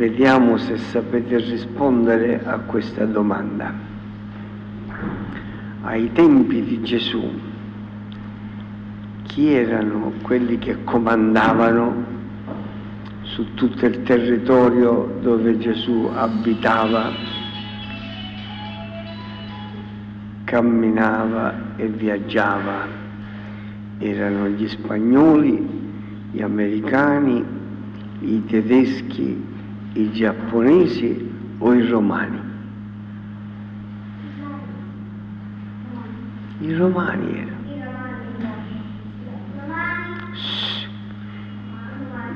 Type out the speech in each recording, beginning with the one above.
vediamo se sapete rispondere a questa domanda. Ai tempi di Gesù, chi erano quelli che comandavano su tutto il territorio dove Gesù abitava, camminava e viaggiava? Erano gli spagnoli, gli americani, i tedeschi, i giapponesi o i romani? I romani erano.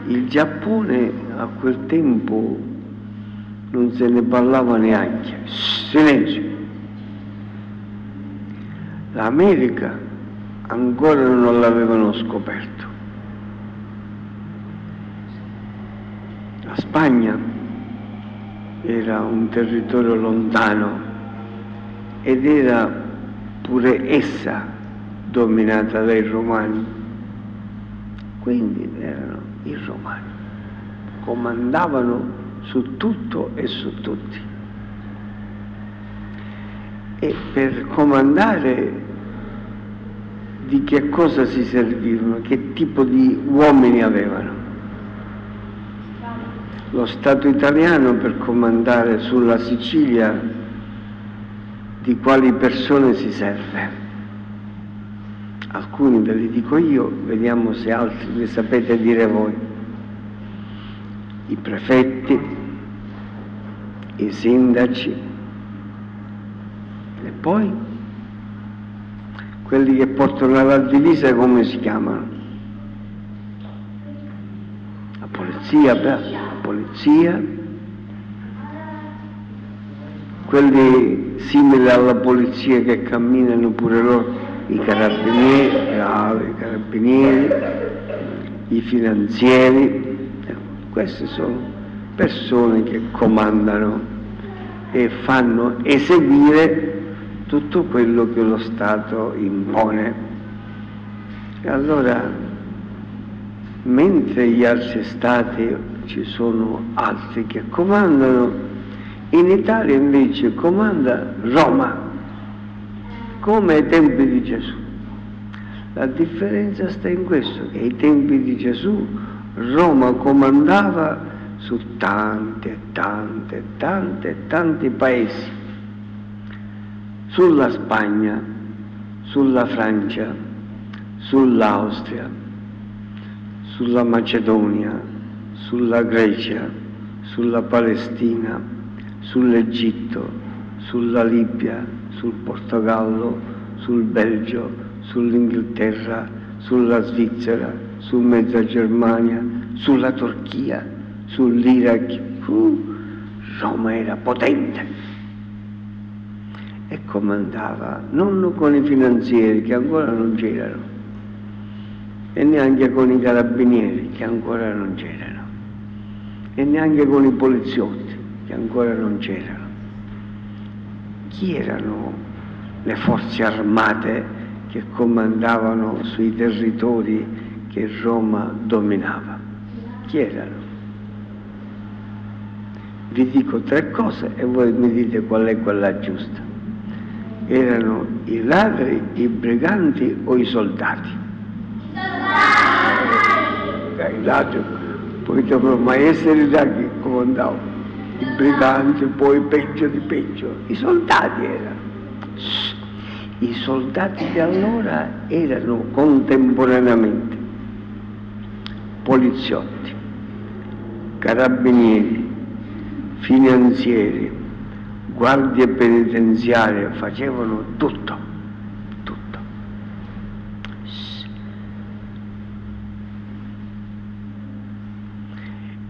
Il Giappone a quel tempo non se ne parlava neanche. Silenzio. L'America ancora non l'avevano scoperto. La Spagna era un territorio lontano ed era pure essa dominata dai romani. Quindi erano i romani, comandavano su tutto e su tutti. E per comandare di che cosa si servivano, che tipo di uomini avevano lo Stato italiano per comandare sulla Sicilia di quali persone si serve. Alcuni ve li dico io, vediamo se altri li sapete dire voi. I prefetti, i sindaci e poi quelli che portano la divisa come si chiamano? La polizia, beh polizia, quelli simili alla polizia che camminano pure loro, i carabinieri, ah, i, carabinieri i finanzieri, queste sono persone che comandano e fanno eseguire tutto quello che lo Stato impone. E allora, mentre gli altri stati ci sono altri che comandano, in Italia invece comanda Roma, come ai tempi di Gesù. La differenza sta in questo, che ai tempi di Gesù Roma comandava su tante, tante, tante, tanti paesi, sulla Spagna, sulla Francia, sull'Austria, sulla Macedonia, sulla Grecia, sulla Palestina, sull'Egitto, sulla Libia, sul Portogallo, sul Belgio, sull'Inghilterra, sulla Svizzera, su mezza Germania, sulla Turchia, sull'Iraq. Uh, Roma era potente e comandava non con i finanzieri che ancora non c'erano e neanche con i carabinieri che ancora non c'erano e neanche con i poliziotti, che ancora non c'erano. Chi erano le forze armate che comandavano sui territori che Roma dominava? Chi erano? Vi dico tre cose e voi mi dite qual è quella giusta. Erano i ladri, i briganti o i soldati? Dopo mai essere da chi comandava, i briganti, poi peggio di peggio, i soldati erano. I soldati di allora erano contemporaneamente poliziotti, carabinieri, finanzieri, guardie penitenziarie, facevano tutto.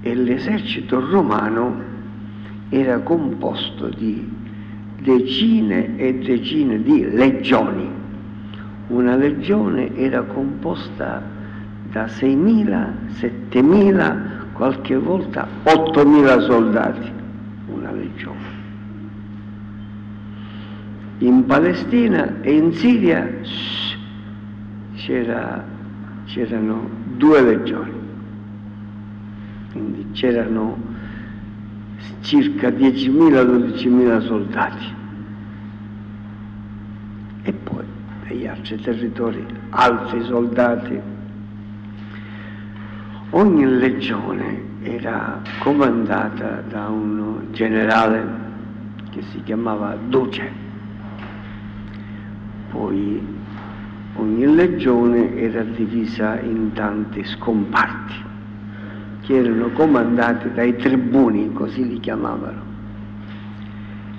E l'esercito romano era composto di decine e decine di legioni. Una legione era composta da 6.000, 7.000, qualche volta 8.000 soldati, una legione. In Palestina e in Siria c'era, c'erano due legioni quindi c'erano circa 10.000-12.000 soldati. E poi negli altri territori altri soldati. Ogni legione era comandata da un generale che si chiamava Duce. Poi ogni legione era divisa in tanti scomparti che erano comandati dai tribuni, così li chiamavano.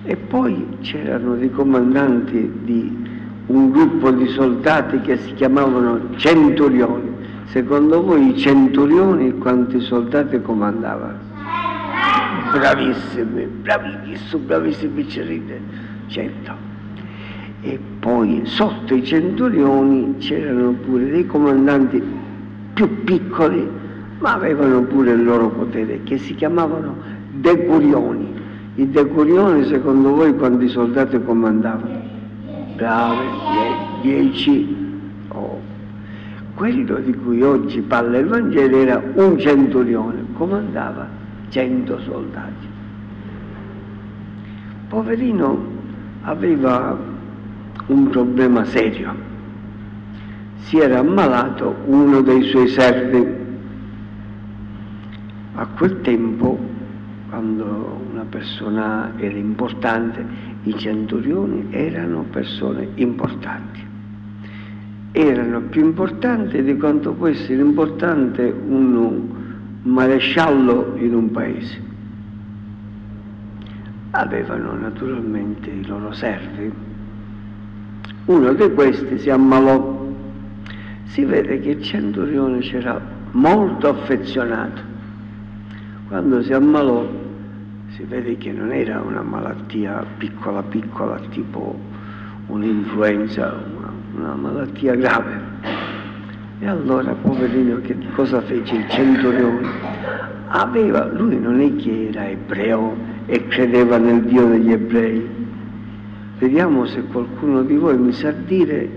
E poi c'erano dei comandanti di un gruppo di soldati che si chiamavano centurioni. Secondo voi i centurioni quanti soldati comandavano? Bravissimi, bravissimi, bravissimi, cerite, cento. E poi sotto i centurioni c'erano pure dei comandanti più piccoli, ma avevano pure il loro potere, che si chiamavano decurioni. I decurioni, secondo voi, quanti soldati comandavano? Bravi, dieci. Oh. Quello di cui oggi parla il Vangelo era un centurione, comandava cento soldati. Poverino aveva un problema serio. Si era ammalato uno dei suoi servi. A quel tempo, quando una persona era importante, i centurioni erano persone importanti. Erano più importanti di quanto può essere importante un maresciallo in un paese. Avevano naturalmente i loro servi uno di questi si ammalò. Si vede che il centurione c'era molto affezionato. Quando si ammalò si vede che non era una malattia piccola piccola tipo un'influenza, una, una malattia grave. E allora, poverino, che cosa fece il centurione? Aveva, lui non è che era ebreo e credeva nel Dio degli ebrei, Vediamo se qualcuno di voi mi sa dire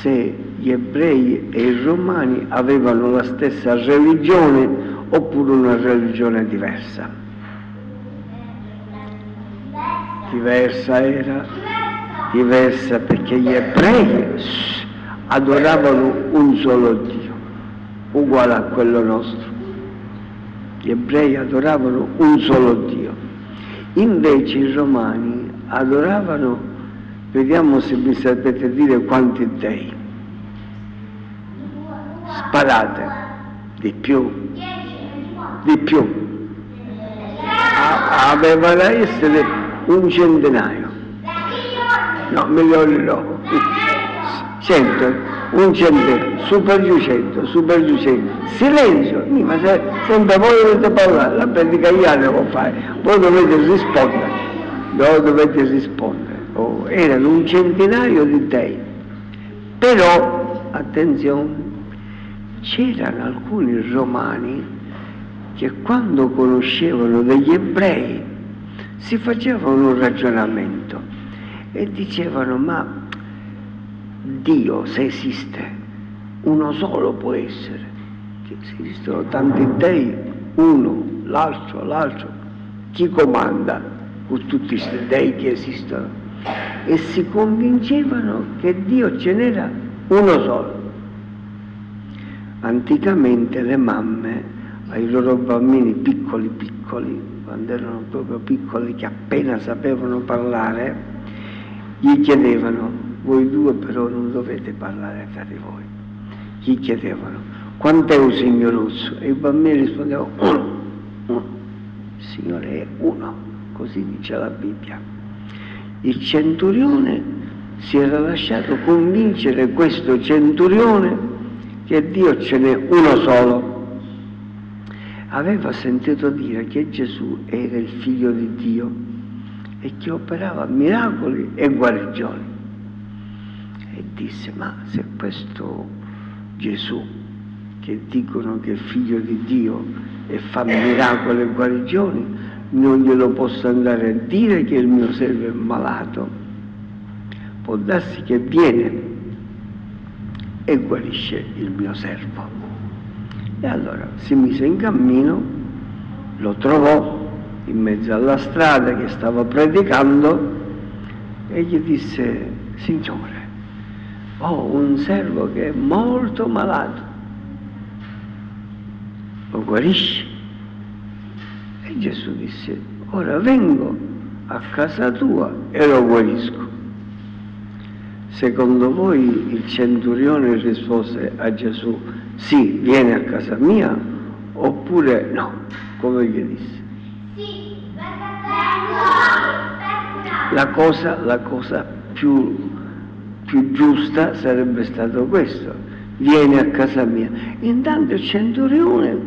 se gli ebrei e i romani avevano la stessa religione oppure una religione diversa. Diversa era, diversa perché gli ebrei adoravano un solo Dio, uguale a quello nostro. Gli ebrei adoravano un solo Dio. Invece i romani adoravano, vediamo se mi sapete dire quanti dei. Sparate, di più, di più. Aveva da essere un centinaio. No, milioni no. Cento, un centinaio, su per giù cento, su per giù cento. Silenzio, ma se, sempre voi dovete parlare, la predica devo fare, voi dovete rispondere dove dovete rispondere. Oh, erano un centinaio di dei. Però, attenzione, c'erano alcuni romani che quando conoscevano degli ebrei si facevano un ragionamento e dicevano ma Dio se esiste uno solo può essere, che esistono tanti dei, uno, l'altro, l'altro, chi comanda? con tutti questi dei che esistono e si convincevano che Dio ce n'era uno solo. Anticamente le mamme ai loro bambini piccoli piccoli, quando erano proprio piccoli che appena sapevano parlare, gli chiedevano, voi due però non dovete parlare tra di voi. Gli chiedevano, quant'è un signoruzzo? E i bambini rispondevano, uno, uno. Il Signore è uno così dice la Bibbia. Il centurione si era lasciato convincere questo centurione che Dio ce n'è uno solo. Aveva sentito dire che Gesù era il figlio di Dio e che operava miracoli e guarigioni. E disse, ma se questo Gesù, che dicono che è figlio di Dio e fa miracoli e guarigioni, non glielo posso andare a dire che il mio servo è malato. Può darsi che viene e guarisce il mio servo. E allora si mise in cammino, lo trovò in mezzo alla strada che stava predicando e gli disse, Signore, ho un servo che è molto malato, lo guarisci? E Gesù disse, ora vengo a casa tua e lo guarisco. Secondo voi il centurione rispose a Gesù, sì, vieni a casa mia, oppure no, come gli disse. La cosa, la cosa più, più giusta sarebbe stato questo, vieni a casa mia. Intanto il centurione,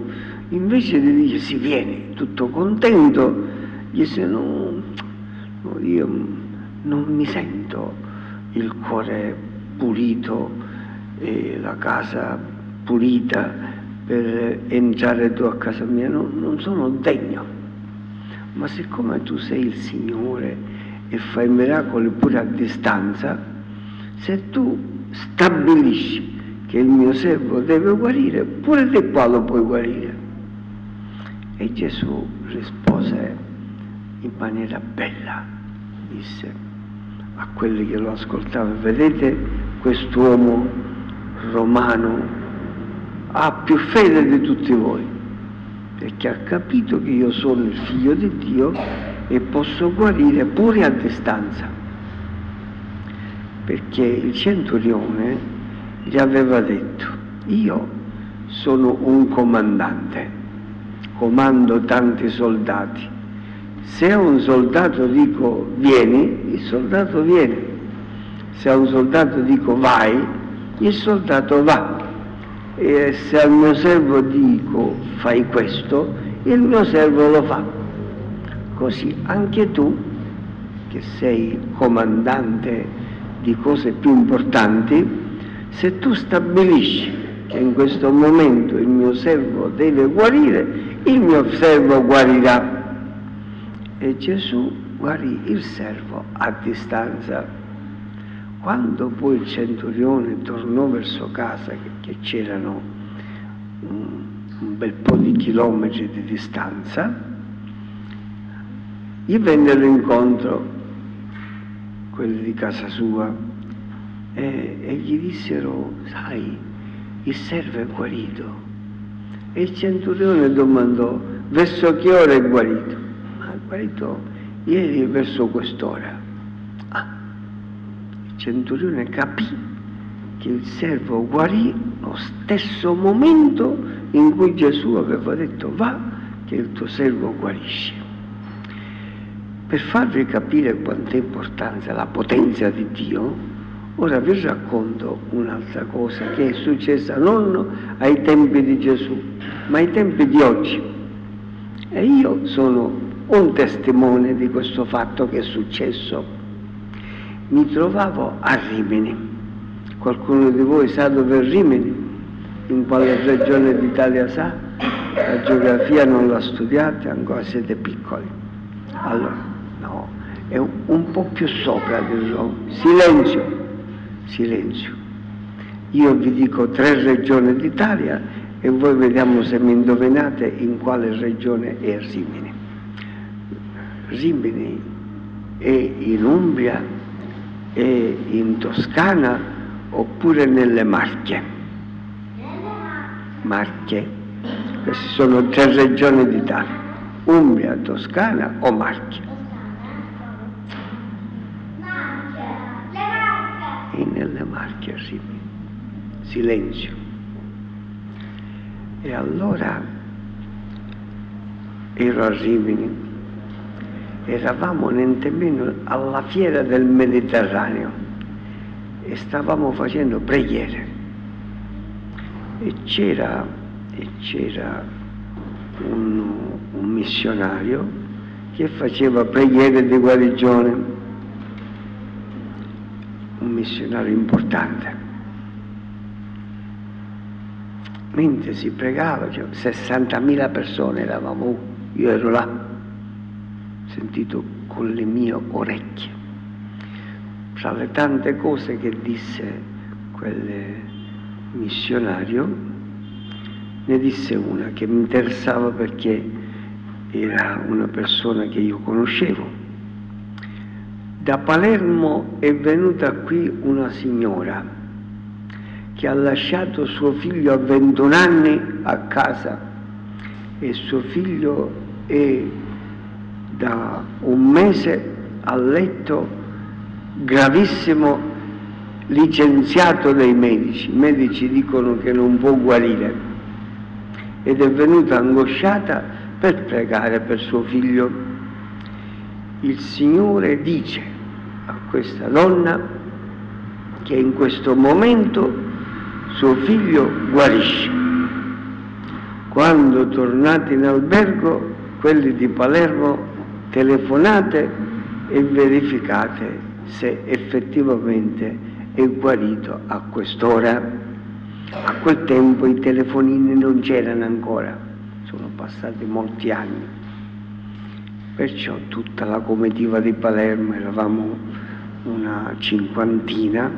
invece di dire sì, vieni, tutto contento, gli disse no, no io non mi sento il cuore pulito e la casa pulita per entrare tu a casa mia, non, non sono degno. Ma siccome tu sei il Signore e fai miracoli pure a distanza, se tu stabilisci che il mio servo deve guarire, pure te qua lo puoi guarire. E Gesù rispose in maniera bella, disse, a quelli che lo ascoltavano, vedete quest'uomo romano ha più fede di tutti voi, perché ha capito che io sono il figlio di Dio e posso guarire pure a distanza. Perché il centurione gli aveva detto, io sono un comandante, comando tanti soldati, se a un soldato dico vieni, il soldato viene. Se a un soldato dico vai, il soldato va. E se al mio servo dico fai questo, il mio servo lo fa. Così anche tu, che sei comandante di cose più importanti, se tu stabilisci che in questo momento il mio servo deve guarire, il mio servo guarirà e Gesù guarì il servo a distanza. Quando poi il centurione tornò verso casa, che c'erano un, bel po' di chilometri di distanza, gli vennero incontro quelli di casa sua e, e gli dissero, sai, il servo è guarito. E il centurione domandò, verso che ora è guarito? Guarito ieri verso quest'ora. Ah, il centurione capì che il servo guarì lo stesso momento in cui Gesù aveva detto va che il tuo servo guarisce. Per farvi capire quanto è importante la potenza di Dio, ora vi racconto un'altra cosa che è successa non ai tempi di Gesù, ma ai tempi di oggi. E io sono un testimone di questo fatto che è successo. Mi trovavo a Rimini. Qualcuno di voi sa dove è Rimini? In quale regione d'Italia sa? La geografia non la studiate, ancora siete piccoli. Allora, no, è un, po' più sopra di Roma. Silenzio, silenzio. Io vi dico tre regioni d'Italia e voi vediamo se mi indovinate in quale regione è Rimini. Rimini e in Umbria e in Toscana oppure nelle Marche. Marche, queste sono tre regioni d'Italia, Umbria, Toscana o Marche. E nelle Marche Rimini, silenzio. E allora ero a Rimini eravamo nientemeno alla fiera del Mediterraneo e stavamo facendo preghiere. E c'era, e c'era un, un missionario che faceva preghiere di guarigione, un missionario importante. Mentre si pregava, cioè 60.000 persone eravamo, io ero là sentito con le mie orecchie. Fra le tante cose che disse quel missionario, ne disse una che mi interessava perché era una persona che io conoscevo. Da Palermo è venuta qui una signora che ha lasciato suo figlio a 21 anni a casa e suo figlio è da un mese a letto gravissimo licenziato dai medici. I medici dicono che non può guarire ed è venuta angosciata per pregare per suo figlio. Il Signore dice a questa donna che in questo momento suo figlio guarisce. Quando tornate in albergo, quelli di Palermo, telefonate e verificate se effettivamente è guarito a quest'ora. A quel tempo i telefonini non c'erano ancora, sono passati molti anni. Perciò tutta la comitiva di Palermo, eravamo una cinquantina,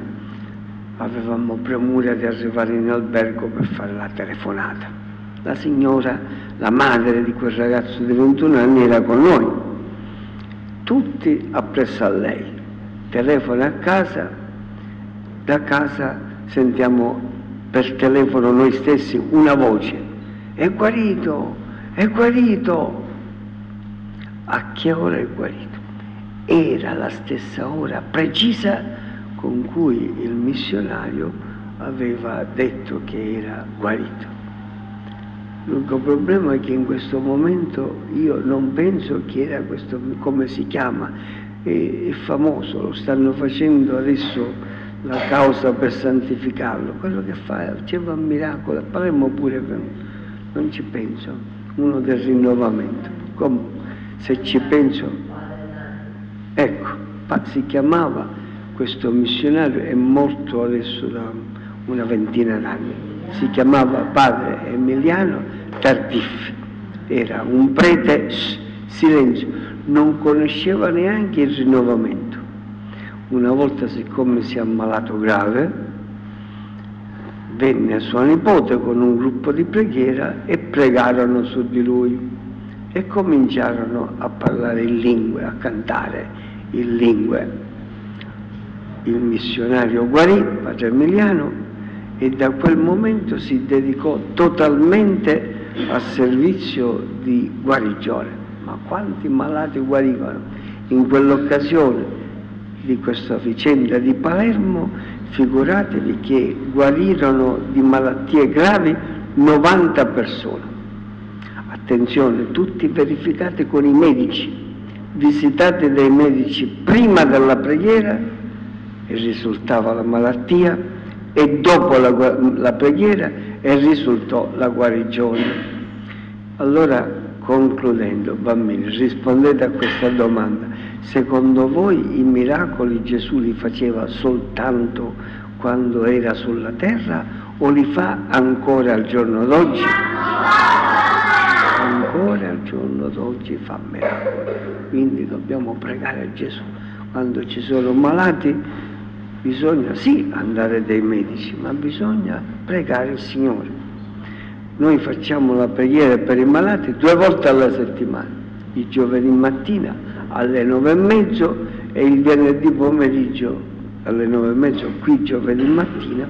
avevamo premura di arrivare in albergo per fare la telefonata. La signora, la madre di quel ragazzo di 21 anni, era con noi, tutti appresso a lei. Telefona a casa, da casa sentiamo per telefono noi stessi una voce, è guarito, è guarito. A che ora è guarito? Era la stessa ora precisa con cui il missionario aveva detto che era guarito. L'unico problema è che in questo momento io non penso che era questo, come si chiama, è, è famoso, lo stanno facendo adesso la causa per santificarlo, quello che fa, faceva un miracolo, parlemmo pure, non ci penso, uno del rinnovamento. Comunque, se ci penso, ecco, si chiamava questo missionario è morto adesso da una ventina d'anni, si chiamava padre Emiliano Tardif, era un prete silenzio, non conosceva neanche il rinnovamento. Una volta siccome si è ammalato grave, venne sua nipote con un gruppo di preghiera e pregarono su di lui e cominciarono a parlare in lingue, a cantare in lingue il missionario guarì, padre Emiliano, e da quel momento si dedicò totalmente al servizio di guarigione. Ma quanti malati guarivano? In quell'occasione di questa vicenda di Palermo, figuratevi che guarirono di malattie gravi 90 persone. Attenzione, tutti verificati con i medici, visitati dai medici prima della preghiera risultava la malattia e dopo la, la preghiera risultò la guarigione. Allora, concludendo, bambini, rispondete a questa domanda. Secondo voi i miracoli Gesù li faceva soltanto quando era sulla terra o li fa ancora al giorno d'oggi? Ancora al giorno d'oggi fa miracoli. Quindi dobbiamo pregare Gesù. Quando ci sono malati bisogna sì andare dai medici, ma bisogna pregare il Signore. Noi facciamo la preghiera per i malati due volte alla settimana, il giovedì mattina alle nove e mezzo e il venerdì pomeriggio alle nove e mezzo qui giovedì mattina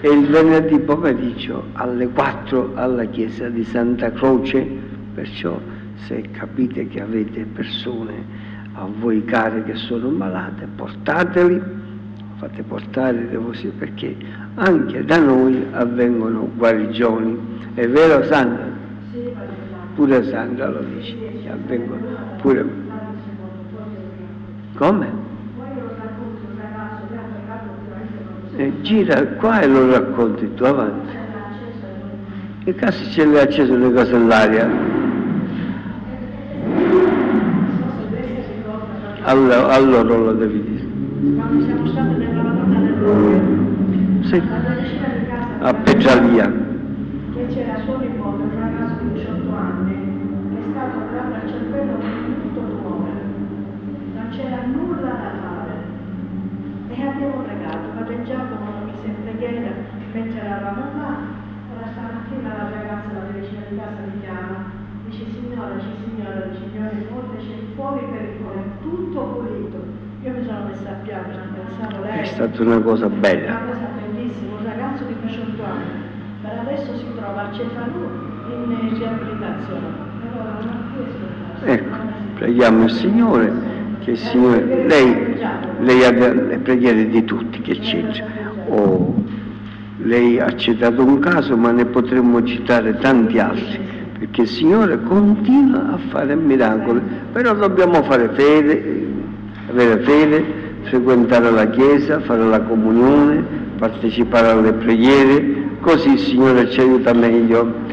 e il venerdì pomeriggio alle quattro alla chiesa di Santa Croce, perciò se capite che avete persone a voi care che sono malate, portateli fate portare devozioni perché anche da noi avvengono guarigioni. È vero Sandra? Pure Sandra lo dice, che avvengono pure... Come? E gira qua e lo racconti tu avanti. In caso ce l'hai acceso le cose nell'aria. Allora, allora lo devi dire. Quando siamo stati nella Madonna del Sì. A Peggialia. che c'era suo nipote, un ragazzo di 18 anni, che è stato operato al cervello con tutto tumore. Non c'era nulla da fare. E abbiamo pregato, Padre Giacomo lo mise in preghiera mentre eravamo là. Ora stamattina la ragazza, la vicina di casa mi chiama, dice signora, dice signora, dice tutto pulito. Io mi sono messa a piangere, pensavo lei... È stata una cosa bella. Una cosa bellissima, un ragazzo di 18 anni, per adesso si trova a Cefalù in riabilitazione. Ecco, preghiamo il Signore, che il Signore, lei, lei ha le preghiere di tutti che c'entra. Oh, lei ha citato un caso, ma ne potremmo citare tanti altri, perché il Signore continua a fare miracoli, però dobbiamo fare fede, avere fede, frequentare la Chiesa, fare la comunione, partecipare alle preghiere, così il Signore ci aiuta meglio